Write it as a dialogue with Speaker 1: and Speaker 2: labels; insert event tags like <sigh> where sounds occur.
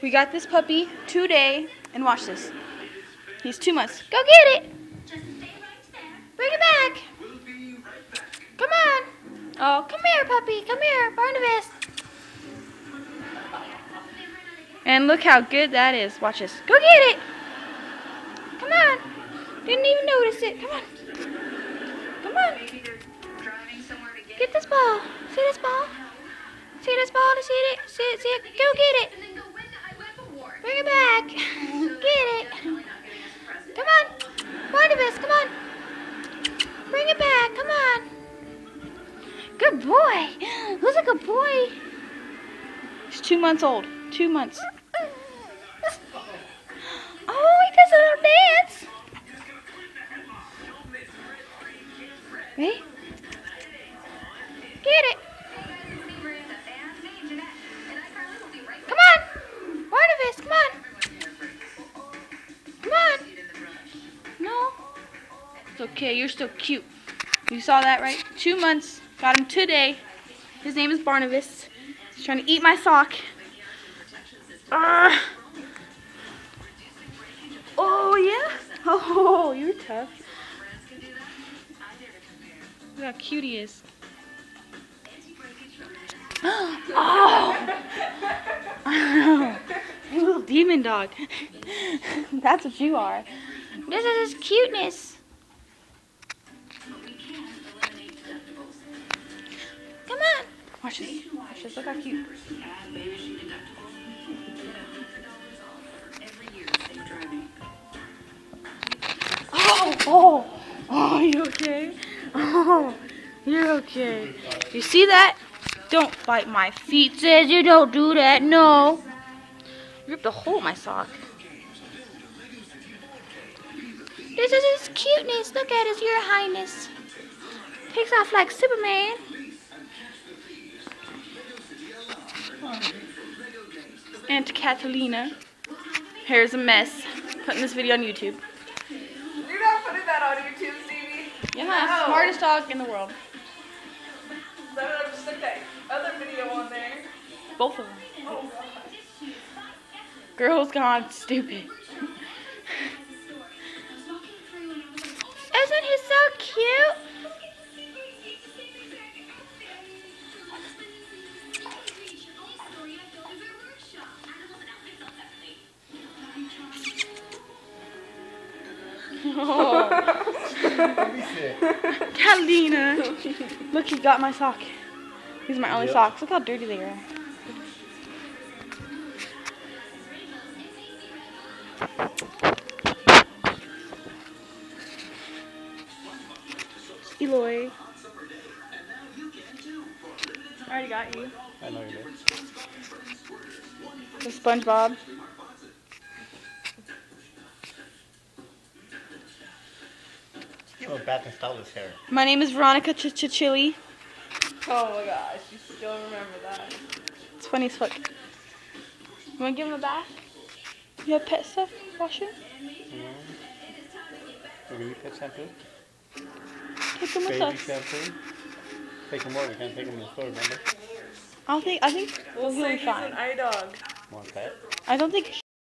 Speaker 1: We got this puppy today, and watch this. He's two months. Go get it. Bring it back. Come on. Oh, come here, puppy. Come here, Barnabas. And look how good that is. Watch this. Go get it. Come on. Didn't even notice it. Come on. Come on. Get this ball. See this ball? See this ball? See it? See it? See it? Go get it. Bring it back. Get it. Come on. Barnabas, come on. Bring it back. Come on. Good boy. Who's a good boy? He's two months old. Two months. It's okay. You're still cute. You saw that, right? Two months. Got him today. His name is Barnabas. He's trying to eat my sock. Oh, yeah? <laughs> Oh, you're tough. Look how cute he is. <gasps> oh! <laughs> you little demon dog. <laughs> That's what you are. This is his cuteness. Watch this. Watch this. Look how cute. Oh, oh, oh, you okay? Oh, you're okay. You see that? Don't bite my feet. Says you don't do that. No. You ripped a hole in my sock. This is his cuteness. Look at his, your highness. Takes off like Superman. Aunt Catalina. Hair's a mess. Putting this video on YouTube.
Speaker 2: You're not putting that on YouTube, Stevie.
Speaker 1: Yeah,
Speaker 2: No.
Speaker 1: smartest dog in the world.
Speaker 2: So I'm gonna stick that other video on there.
Speaker 1: Both of them.
Speaker 2: Oh,
Speaker 1: Girl's gone stupid. <laughs> Isn't he so cute? Oh, Catalina. Look, he got my sock. These are my only
Speaker 3: Yep.
Speaker 1: socks. Look how dirty they are. Eloy. I already got you.
Speaker 3: I know you did.
Speaker 1: The SpongeBob.
Speaker 3: Oh, back and style his hair.
Speaker 1: My name is Veronica Ch Ch Chili.
Speaker 2: oh my gosh, you still remember that.
Speaker 1: It's funny as fuck. You wanna give him a bath? You have pet stuff? Wash him? Mm-hmm.
Speaker 3: We're gonna pet shampoo,
Speaker 1: Take him with
Speaker 3: baby
Speaker 1: us.
Speaker 3: shampoo. Take him more. We can't take him to the store, remember?
Speaker 1: I don't think I think
Speaker 2: We'll
Speaker 1: he'll
Speaker 2: say
Speaker 1: be
Speaker 2: he's
Speaker 1: fine.
Speaker 2: an eye dog.
Speaker 3: Want pet?
Speaker 1: I don't think